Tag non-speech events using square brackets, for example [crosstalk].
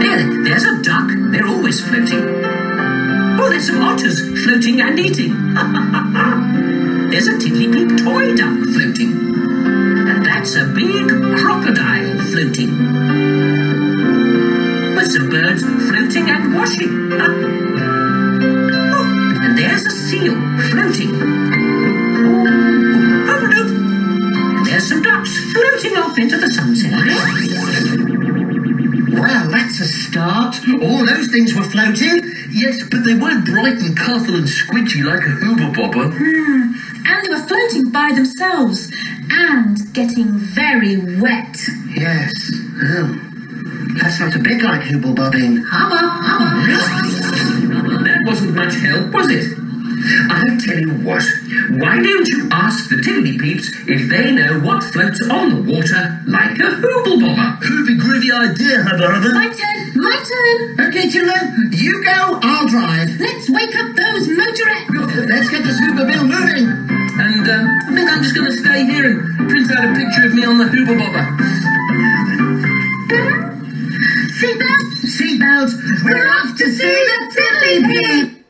There, there's a duck. They're always floating. Oh, there's some otters floating and eating. [laughs] there's a tiddly-peep toy duck floating. And that's a big crocodile floating. With some birds floating and washing. oh, [laughs] and there's a seal floating. Ducks floating off into the sunset. Well, that's a start. All those things were floating. Yes, but they weren't bright and colourful and squidgy like a hooba bobber. Hmm. And they were floating by themselves and getting very wet. Yes. Oh. That sounds a bit like hooba bobbing. Hubba, hubba. That wasn't much help, was it? I'll tell you what. Why don't you ask the tiddly peeps if they know what floats on the water like a hooble bobber? Groovy, groovy idea, hubba hubba. My turn, my turn. Okay, children, you go, I'll drive. Let's wake up those motorettes. Let's get this Hoobmobile moving. And um, I think I'm just going to stay here and print out a picture of me on the hooble bobber. Seatbelts. Seatbelts, we're off to see the tiddly peep.